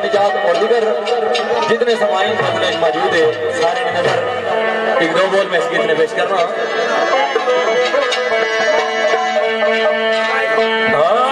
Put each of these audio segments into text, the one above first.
निजात और दिगर जितने समाइन मसले तो मौजूद है सारे नजर एक दो बोल में इसकी पेश कर रहा हूँ हाँ।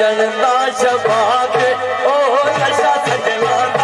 जनंदा ओनाथ